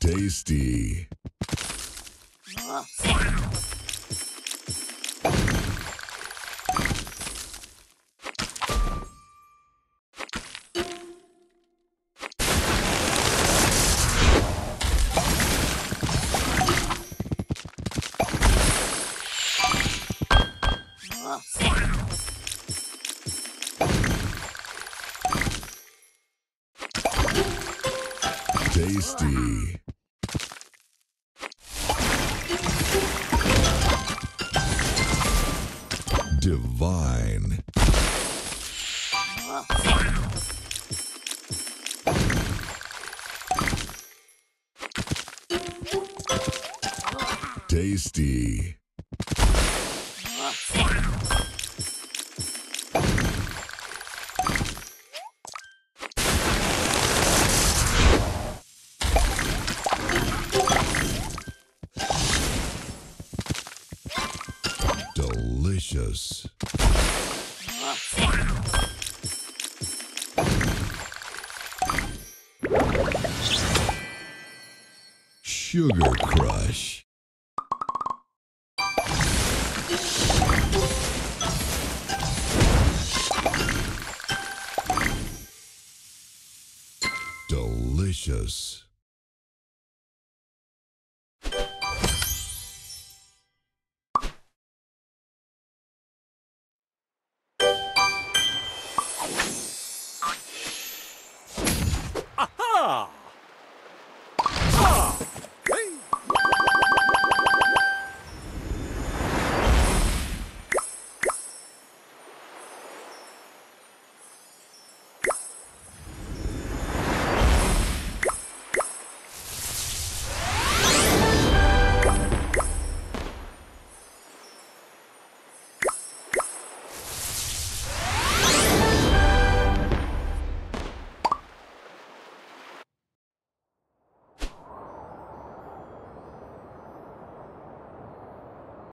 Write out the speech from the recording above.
Tasty. Tasty. Divine. Tasty. Delicious. Sugar Crush. Delicious.